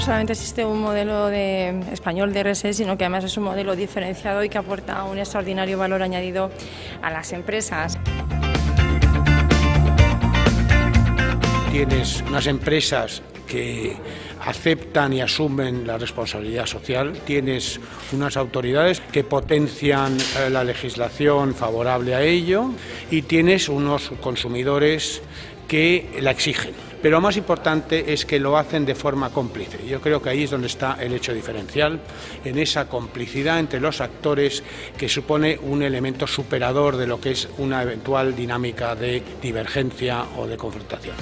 no solamente existe un modelo de, español de RSE, sino que además es un modelo diferenciado y que aporta un extraordinario valor añadido a las empresas. Tienes unas empresas que aceptan y asumen la responsabilidad social, tienes unas autoridades que potencian eh, la legislación favorable a ello y tienes unos consumidores que la exigen. Pero lo más importante es que lo hacen de forma cómplice. Yo creo que ahí es donde está el hecho diferencial, en esa complicidad entre los actores que supone un elemento superador de lo que es una eventual dinámica de divergencia o de confrontación.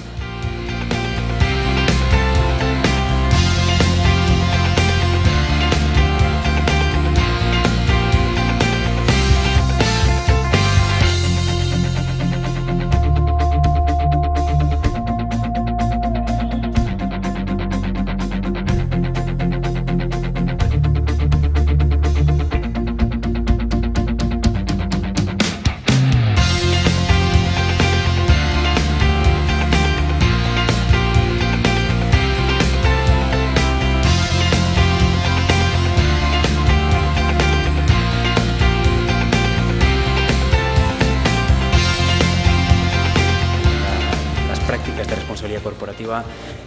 Prácticas de responsabilidad corporativa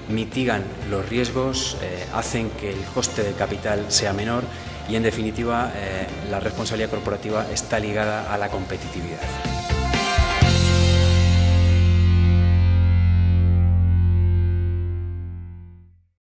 mitigan los riesgos, eh, hacen que el coste del capital sea menor y, en definitiva, eh, la responsabilidad corporativa está ligada a la competitividad.